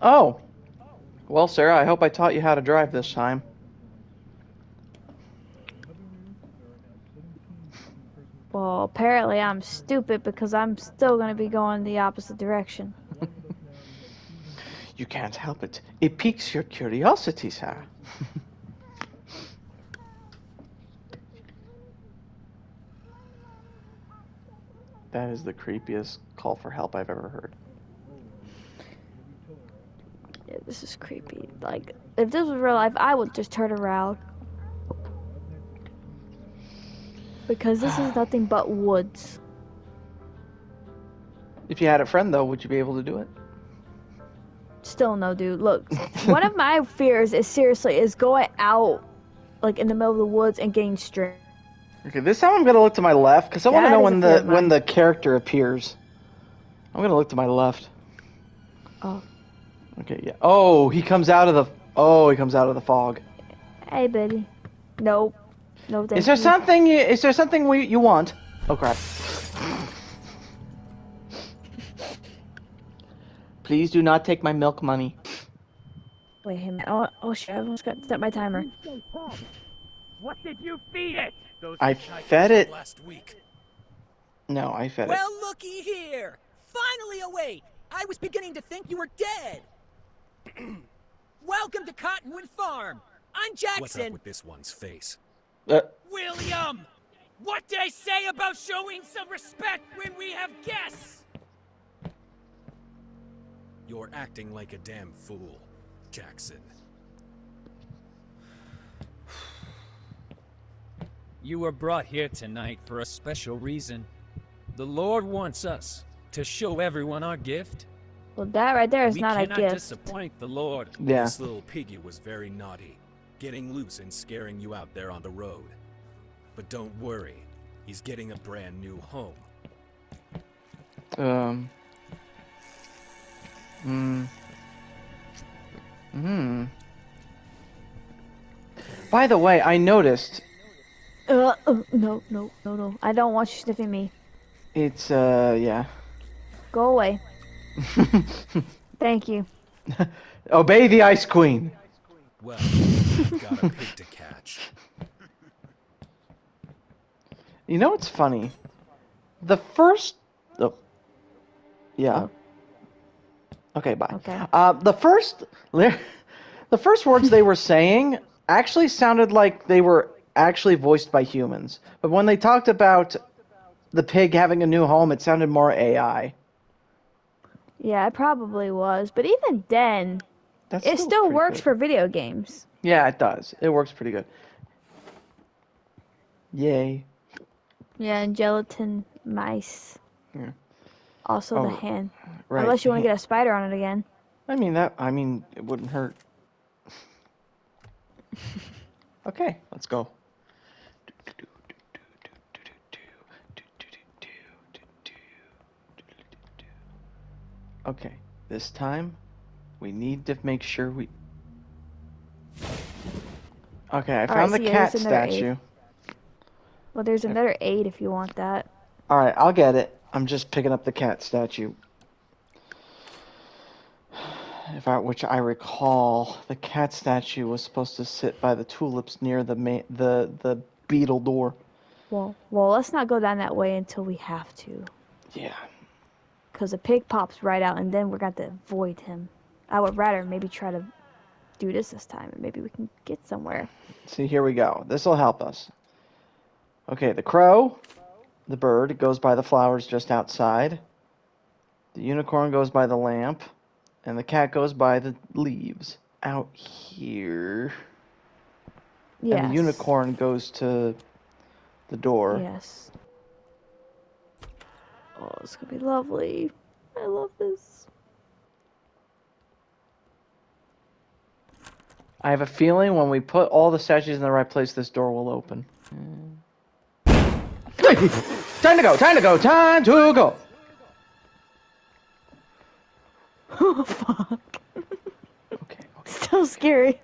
Oh. Well, Sarah, I hope I taught you how to drive this time. Well, apparently I'm stupid because I'm still gonna be going the opposite direction. You can't help it. It piques your curiosity, Sarah. that is the creepiest call for help I've ever heard. Yeah, this is creepy. Like, if this was real life, I would just turn around. Because this is nothing but woods. If you had a friend, though, would you be able to do it? Still no, dude. Look, one of my fears is seriously is going out, like in the middle of the woods and getting straight. Okay, this time I'm gonna look to my left because I want to know when the when the character appears. I'm gonna look to my left. Oh. Okay, yeah. Oh, he comes out of the. Oh, he comes out of the fog. Hey, buddy. Nope. No, thank Is there you. something? You, is there something we, you want? Oh crap! Please do not take my milk money. Wait, hey, man. Oh, oh shit! I almost got to set my timer. What did you feed it? Those I fed it. Last week. No, I fed it. Well, looky here. Finally awake. I was beginning to think you were dead. Welcome to Cottonwood Farm. I'm Jackson. What's up Jackson. with this one's face? Uh, William! What did I say about showing some respect when we have guests? You're acting like a damn fool, Jackson. You were brought here tonight for a special reason. The Lord wants us to show everyone our gift. Well, that right there is we not a cannot gift. disappoint the Lord. yeah. This little piggy was very naughty, getting loose and scaring you out there on the road. But don't worry, he's getting a brand new home. Um. Hmm. Hmm. By the way, I noticed Uh, uh, no, no, no, no. I don't want you sniffing me. it's uh yeah. Go away. Thank you. Obey the Ice Queen. Well, you've got a pig to catch. You know what's funny? The first. Oh. Yeah. Okay, bye. Okay. Uh, the first. The first words they were saying actually sounded like they were actually voiced by humans. But when they talked about the pig having a new home, it sounded more AI. Yeah, it probably was. But even then, That's it still pretty works good. for video games. Yeah, it does. It works pretty good. Yay. Yeah, and gelatin mice. Yeah. Also Oh, the hand. Right. Unless you want to get a spider on it again. I mean that. I mean it wouldn't hurt. okay, let's go. Okay, this time we need to make sure we. Okay, I found so the cat there's another eight. statue. Well, there's another eight if you want that. All right, I'll get it. I'm just picking up the cat statue. If I, which I recall, the cat statue was supposed to sit by the tulips near the ma- the the beetle door. Well, well, let's not go down that way until we have to. Yeah. Because the pig pops right out, and then we're going to avoid him. I would rather maybe try to do this this time, and maybe we can get somewhere. See, here we go. This will help us. Okay, the crow, the bird, goes by the flowers just outside. The unicorn goes by the lamp, and the cat goes by the leaves out here. Yes. And the unicorn goes to the door. Yes. Oh, it's gonna be lovely. I love this. I have a feeling when we put all the statues in the right place, this door will open. Hmm. time to go! Time to go! Time to go! Oh, fuck. Okay, okay. Still scary.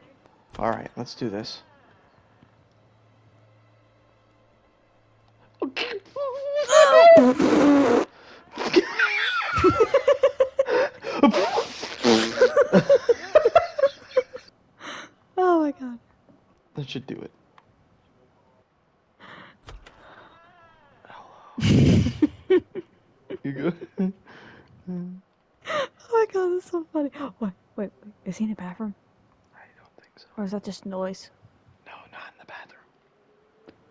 All right, let's do this. Okay. That should do it. You good? Oh my god, that's so funny. Wait, wait, wait. Is he in the bathroom? I don't think so. Or is that just noise? No, not in the bathroom.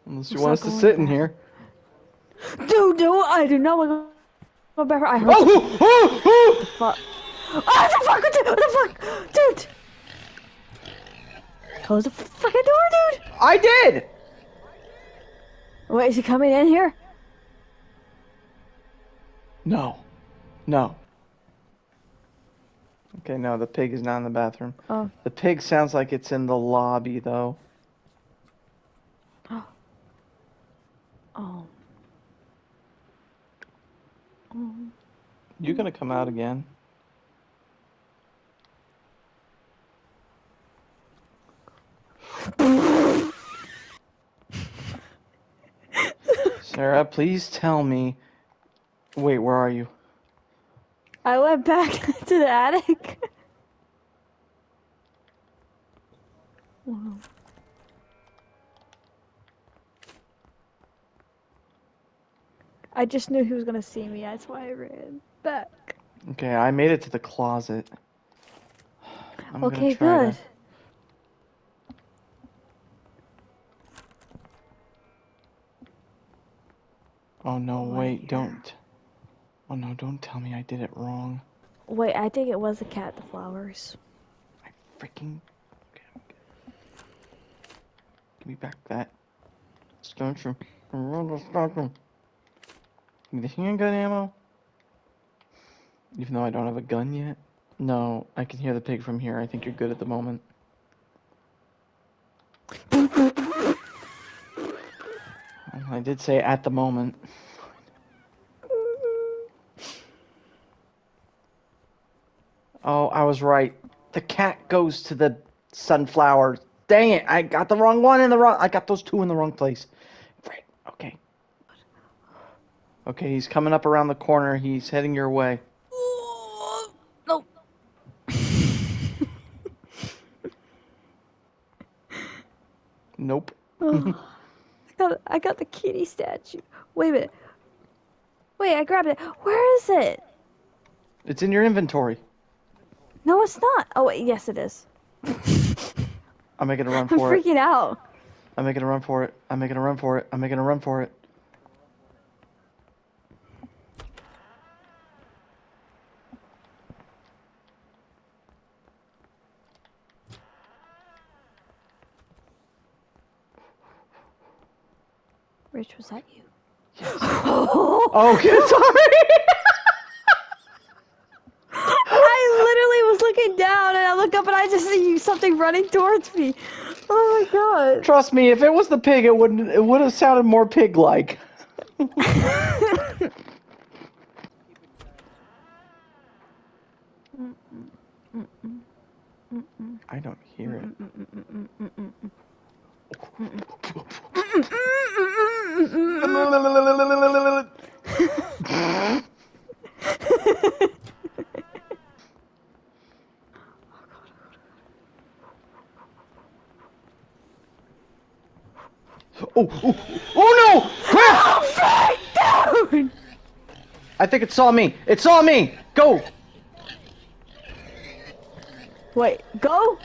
Unless you Let's want us to sit the in here. Dude, no, I do not want to go bathroom. I heard Oh, oh, oh, fuck. Oh, the fuck, what the fuck? Dude! Close the fucking door, dude! I did! Wait, is he coming in here? No. No. Okay, no, the pig is not in the bathroom. Oh. The pig sounds like it's in the lobby, though. Oh. Oh. You gonna come out again? Sarah, please tell me. Wait, where are you? I went back to the attic. Wow. I just knew he was gonna see me. That's why I ran back. Okay, I made it to the closet. I'm okay, try to- Oh no, wait, hear. don't. Oh no, don't tell me I did it wrong. Wait, I think it was a cat. The flowers. I freaking. Okay, I'm good. Give me back that. Stanchion. Stanchion. Give me the handgun ammo. Even though I don't have a gun yet. No, I can hear the pig from here. I think you're good at the moment. I did say at the moment. Oh, I was right. The cat goes to the sunflower. Dang it! I got the wrong one in the wrong. I got those two in the wrong place. Right. Okay. Okay, he's coming up around the corner. He's heading your way. No. Nope. I got I got the kitty statue. Wait a minute. Wait, I grabbed it. Where is it? It's in your inventory. No, it's not. Oh wait, yes it is. I'm making a run for I'm it. freaking out. I'm making a run for it. I'm making a run for it. I'm making a run for it. Rich, was that you? Oh, okay, sorry. I literally was looking down and I look up and I just see something running towards me. Oh my god. Trust me, if it was the pig, it wouldn't. It would have sounded more pig-like. I don't hear it. Oh, oh, oh no! Crap! Oh, dude! I think it saw me. It saw me. Go. Wait, go?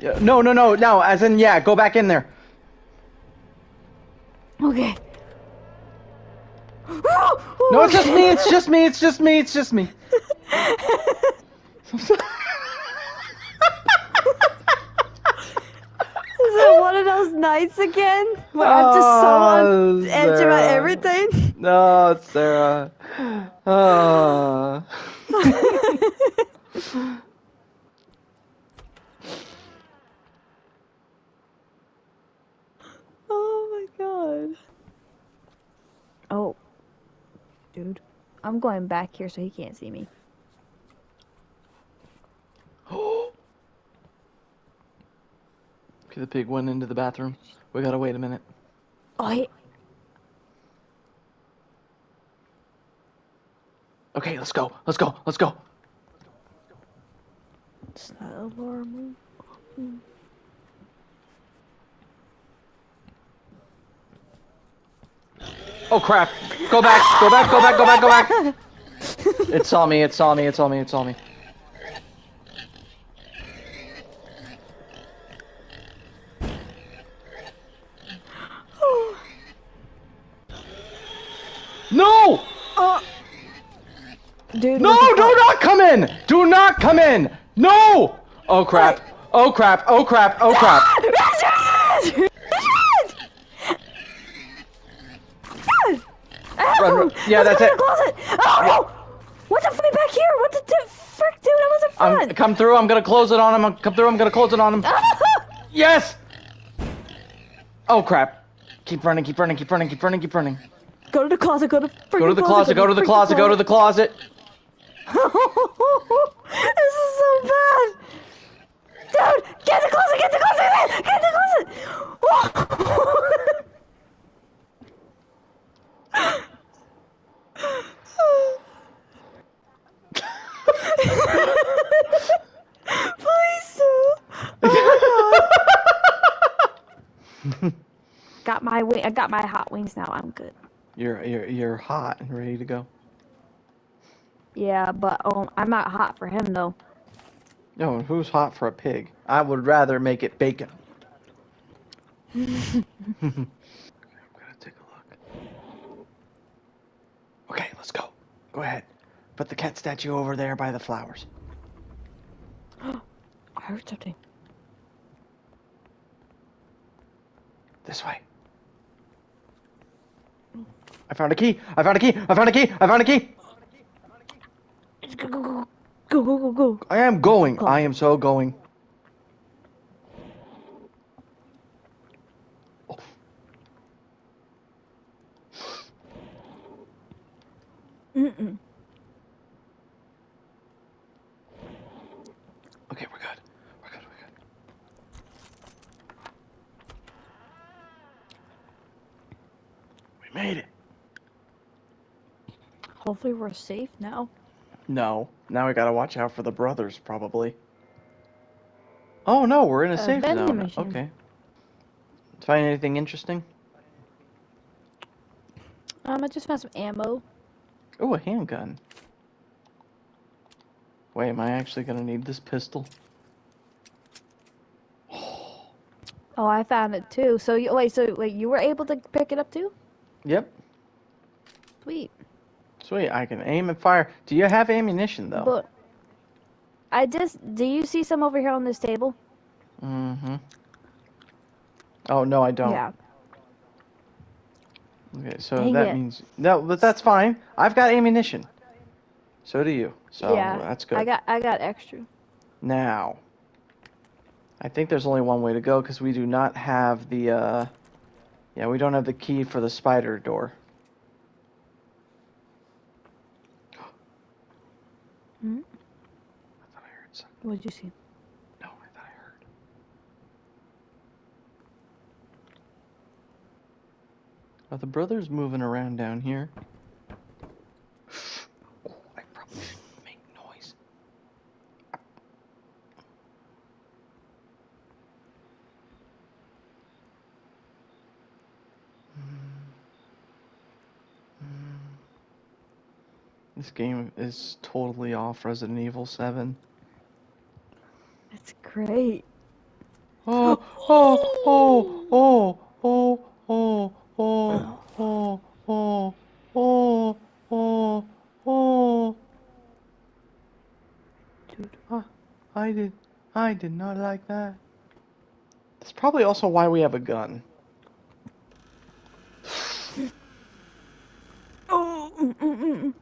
Yeah, No, no, no, no. As in, yeah, go back in there. Okay. No, it's just me. It's just me. It's just me. It's just me. Is it one of those nights again? Where I'm just so on Oh, edge about everything? No, Sarah. Uh. Oh my god. Oh. Dude. I'm going back here so he can't see me. Okay, the pig went into the bathroom. We gotta wait a minute. Oi. Okay, let's go. Let's go. Let's go. It's not alarming. Oh crap! Go back! Go back! Go back! Go back! Go back! it saw me! It saw me! It saw me! It saw me! Come in! No! Oh crap! Oh crap! Oh crap! Oh crap! Run, run. Yeah, that's it. in the closet. Oh no! What the fuck back here? What the frick, dude? I wasn't I'm come through. I'm gonna close it on him. I'm come through. I'm gonna close it on him. Yes! Oh crap! Keep running. Keep running. Keep running. Keep running. Keep running. go to the closet. Go to the! Go to the closet. Go to the closet. Go to the closet. this is so bad. Dude, get the closet. Get the closet. Get the closet. Please, Sue. Oh my god. got my wing. I got my hot wings now. I'm good. You're you're you're hot and ready to go. Yeah, but um, I'm not hot for him though. No, who's hot for a pig? I would rather make it bacon. I'm gonna take a look. Okay, let's go. Go ahead. Put the cat statue over there by the flowers. I heard something. This way. I found a key. I found a key. I found a key. I found a key. Go go go. I am going. Go. I am so going. Oh. Mm-mm. Okay, we're good. We're good. We're good. We made it. Hopefully we're safe now. No. Now we gotta watch out for the brothers, probably. Oh no, we're in a A safe zone. machine. Okay. Find anything interesting? Um, I just found some ammo. Oh, a handgun. Wait, am I actually gonna need this pistol? Oh, I found it too. So you wait, so wait, you were able to pick it up too? Yep. Sweet. Sweet, I can aim and fire. Do you have ammunition though? But I just do you see some over here on this table? Mm-hmm. Oh no, I don't. Yeah. Okay, so Dang that it. means no, but that's fine. I've got ammunition. So do you. So yeah. that's good. I got I got extra. Now, I think there's only one way to go because we do not have the. uh... Yeah, we don't have the key for the spider door. Hmm? I thought I heard something. What'd you see? No, I thought I heard. Are the brothers moving around down here? Oh, I probably shouldn't make noise. This game is totally off Resident Evil 7. Great. Oh, oh, oh, oh, oh, oh, oh, oh, oh, oh, oh, oh. Dude. Ah, I did, I did not like that. That's probably also why we have a gun. Oh, mm, mm, mm, mm.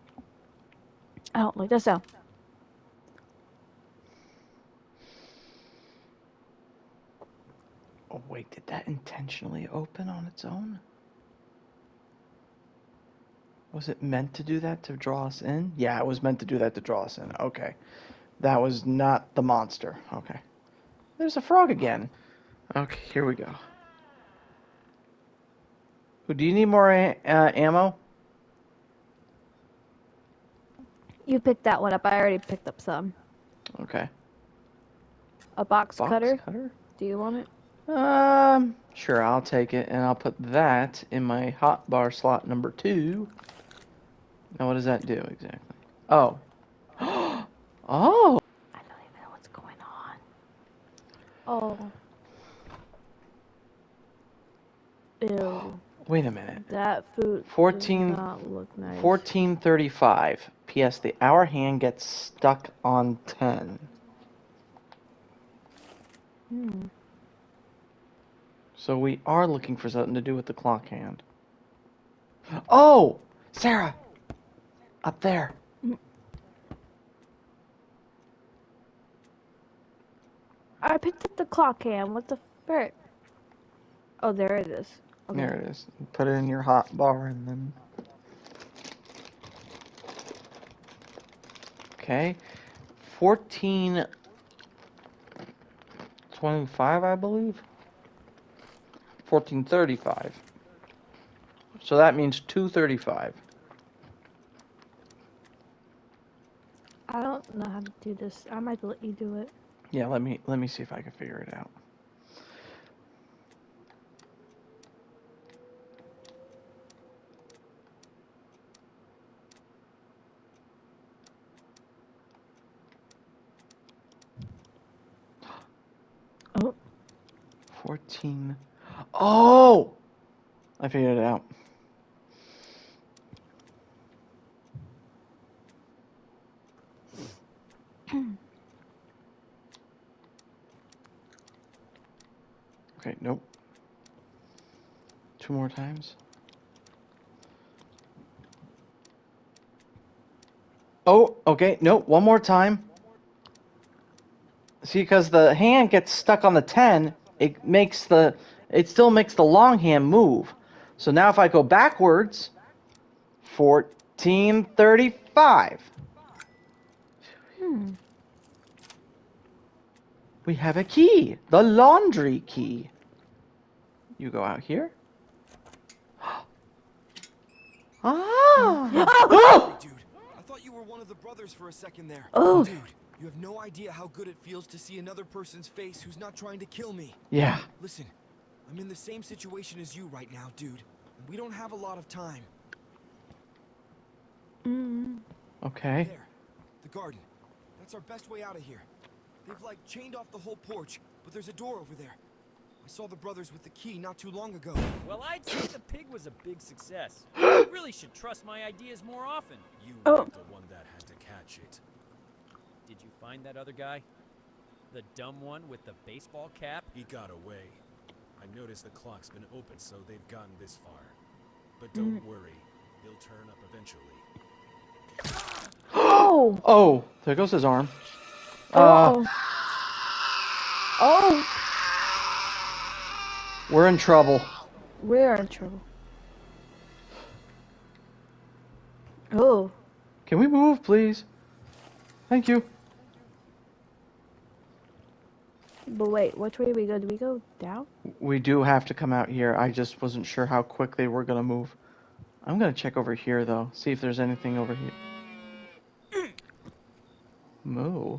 I don't like that sound. Oh wait, did that intentionally open on its own? Was it meant to do that to draw us in? Yeah, it was meant to do that to draw us in. Okay. That was not the monster. Okay. There's a frog again. Okay, here we go. Ooh, Do you need more uh, ammo? You picked that one up. I already picked up some. Okay. A box, Box cutter. cutter? Do you want it? Um, sure, I'll take it, and I'll put that in my hot bar slot number two. Now, what does that do exactly? Oh. oh! I don't even know what's going on. Oh. Ew. Wait a minute. That food 14 does not look nice. 1435. P.S. The hour hand gets stuck on 10. Hmm. So we are looking for something to do with the clock hand. Oh! Sarah! Up there. I picked up the clock hand. What the frick? Oh, there it is. Okay. There it is. Put it in your hot bar and then. Okay. 1425, I believe. 1435. So that means 235. I don't know how to do this. I might let you do it. Yeah, let me let me see if I can figure it out. Oh. 14 Oh! I figured it out. Okay, nope. Two more times. Oh, okay, nope, one more time. See, because the hand gets stuck on the 10, it makes the, it still makes the long hand move. So now if I go backwards, 1435. Hmm. We have a key, the laundry key. You go out here. ah! Oh! Dude, I thought you were one of the brothers for a second there. Oh. Dude, you have no idea how good it feels to see another person's face who's not trying to kill me. Yeah. Listen, I'm in the same situation as you right now, dude. And we don't have a lot of time. Mm. Okay. There, the garden. That's our best way out of here. They've like chained off the whole porch, but there's a door over there. I saw the brothers with the key not too long ago. Well, I'd say the pig was a big success. I really should trust my ideas more often. You Oh. weren't the one that had to catch it. Did you find that other guy? The dumb one with the baseball cap? He got away. I noticed the clock's been open, so they've gotten this far. But don't worry, he'll turn up eventually. Oh. Oh, there goes his arm. Uh, Oh. Oh. we're in trouble. We're in trouble. Oh. Can we move, please? Thank you. But wait, which way do we go? Do we go down? We do have to come out here. I just wasn't sure how quick they were gonna move. I'm gonna check over here though, see if there's anything over here. Moo.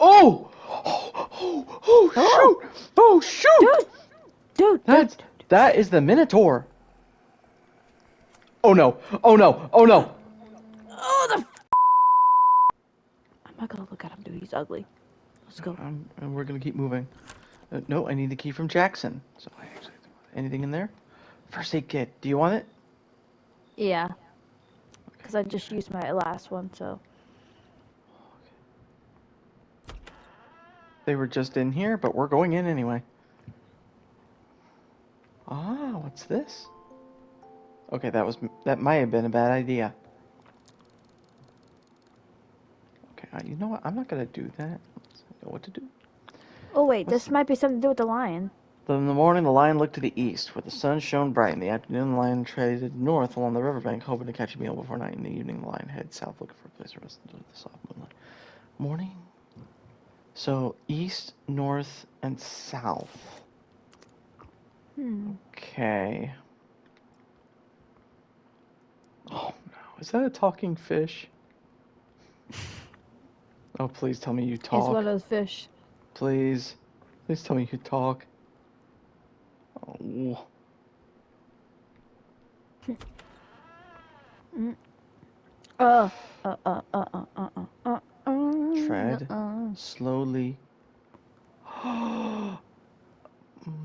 Oh! Oh! Oh! Oh! Shoot! Oh! Shoot! Dude! Dude! That's dude. that is the Minotaur. Oh no! Oh no! Oh no! Oh, the. F- I'm not gonna look at him, dude. He's ugly. Let's go. Um, and we're gonna keep moving. Uh, no, I need the key from Jackson. So I actually anything in there? First aid kit. Do you want it? Yeah. Because I just used my last one, so. They were just in here, but we're going in anyway. Ah, what's this? Okay, that was that might have been a bad idea. Okay, uh, you know what? I'm not gonna do that. Know what to do. Oh, wait. What's- This might be something to do with the lion. In the morning, the lion looked to the east, where the sun shone bright. In the afternoon, the lion traded north along the riverbank, hoping to catch a meal before night. In the evening, the lion headed south, looking for a place to rest under the soft moonlight. Morning. So east, north, and south. Hmm. Okay. Oh no, is that a talking fish? Oh, please tell me you talk. He's one of those fish. Please. Please tell me you talk. Oh. mm. Uh, uh, uh, uh, uh, uh, uh, uh, Tread uh, uh. slowly. mm.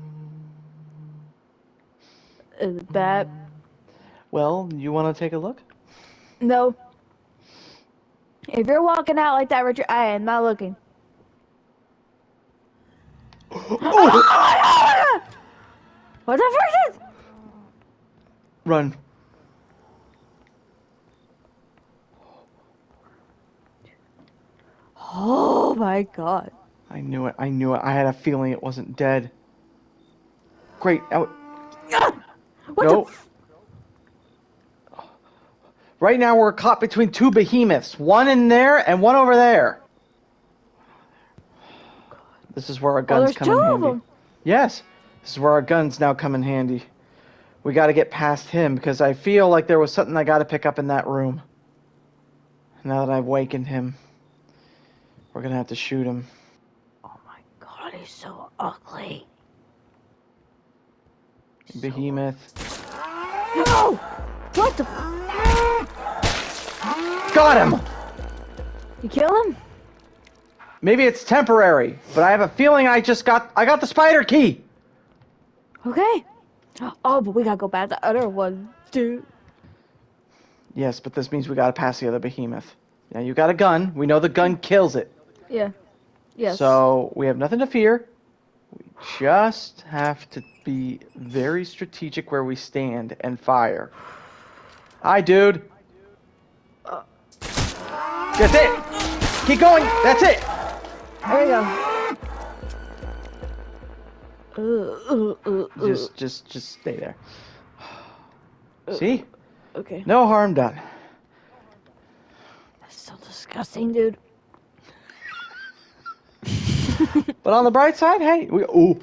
Is it bad? Well, you want to take a look? No. If you're walking out like that, Richard, I am not looking. Oh! What the frick is? Run. Oh my god. I knew it. I knew it. I had a feeling it wasn't dead. Great. Out. Ah! What Nope. Right now we're caught between two behemoths. One in there and one over there. This is where our oh, guns there's come in handy. them. Yes. This is where our guns now come in handy. We got to get past him because I feel like there was something I got to pick up in that room. Now that I've wakened him, we're going to have to shoot him. Oh my god, he's so ugly. Behemoth. No! What the? Got him! You kill him? Maybe it's temporary, but I have a feeling I just got I got the spider key. Okay. Oh, but we gotta go back the other one, dude. Yes, but this means we got to pass the other behemoth. Now you got a gun. We know the gun kills it. Yeah. Yes. So we have nothing to fear. We just have to be very strategic where we stand and fire. Hi, dude. That's it. Keep going. That's it. There we go. Uh, uh, uh, uh. Just, just, just stay there. See? okay. No harm done. That's so disgusting, dude. But on the bright side, hey, we ooh,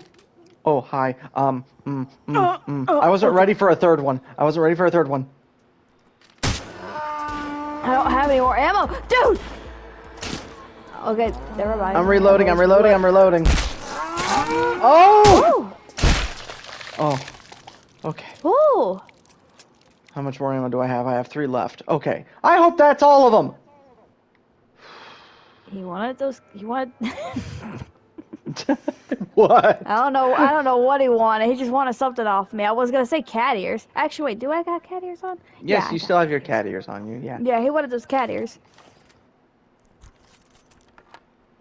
oh hi, um, mm, mm, Uh, mm. uh, I wasn't ready for a third one. I wasn't ready for a third one. I don't have any more ammo, dude. Okay, never mind. I'm reloading. I'm reloading. I'm reloading. Oh, Ooh, oh, okay. ooh. How much more ammo do I have? I have three left. Okay. I hope that's all of them. He wanted those. He wanted. what? I don't know. I don't know what he wanted. He just wanted something off me. I was gonna say cat ears. Actually, wait. Do I got cat ears on? Yes, Yeah, you still have your cat ears on you. Yeah. Yeah, he wanted those cat ears.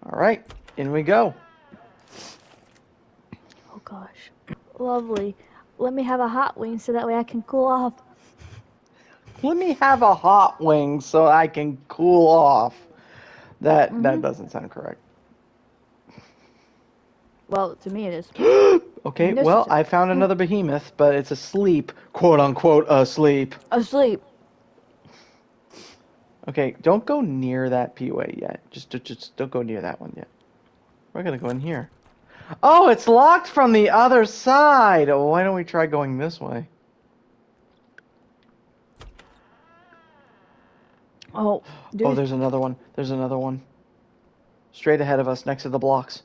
All right. In we go. Oh gosh, lovely. Let me have a hot wing so that way I can cool off. Let me have a hot wing so I can cool off. That that Mhm. doesn't sound correct. Well, to me it is. Okay, This well, I found hmm. another behemoth, but it's asleep, quote unquote asleep. Asleep. Okay, don't go near that P-way yet. Just, just, just don't go near that one yet. We're gonna go in here. Oh, it's locked from the other side. Oh, why don't we try going this way? Oh, oh dude. Oh, there's another one. There's another one. Straight ahead of us, next to the blocks.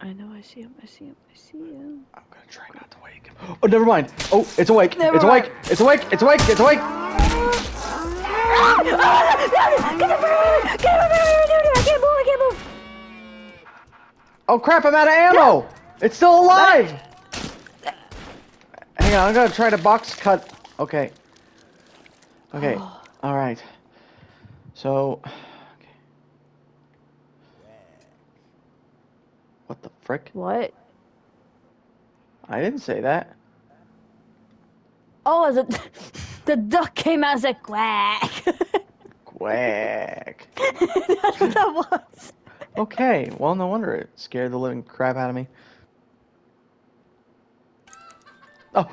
I know. I see him. I see him. I see him. I'm gonna try not to wake him. Oh, never mind. Oh, it's awake. Never it's mind. awake. It's awake. It's awake. It's awake. Get the frick away! Get away! Dude, I can't move! I can't move! Oh crap! I'm out of ammo. It's still alive. Hang on. I'm gonna try to box cut. Okay. Okay. Oh. All right. So. Okay. What the frick? What? I didn't say that. Oh, as a, the duck came out as a quack. Quack. That's what that was. Okay. Well, no wonder it scared the living crap out of me. Oh.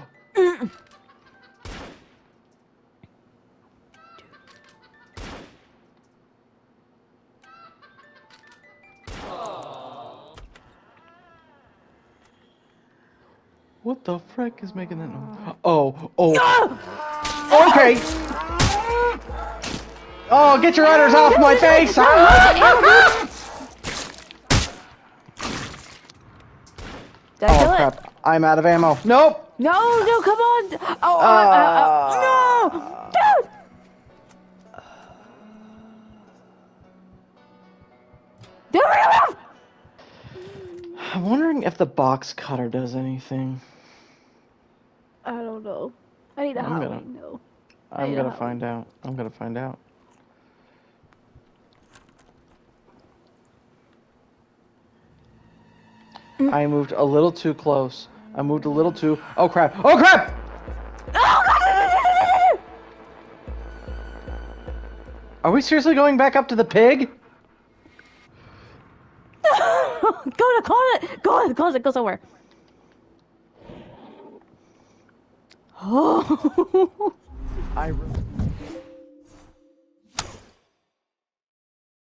What the frick is making that noise? Oh, oh. Okay. Oh, get your runners off my face! oh, crap. I'm out of ammo. Nope. No, no, come on. Oh, uh, uh, uh, no, dude. Dude, I'm wondering if the box cutter does anything. I know. I need a I'm gonna- Halloween. No. I'm gonna find out. I'm gonna find out. I moved a little too close. I moved a little too. Oh crap! Oh crap! Are we seriously going back up to the pig? go to close it. Go close it. Go somewhere. Oh. I.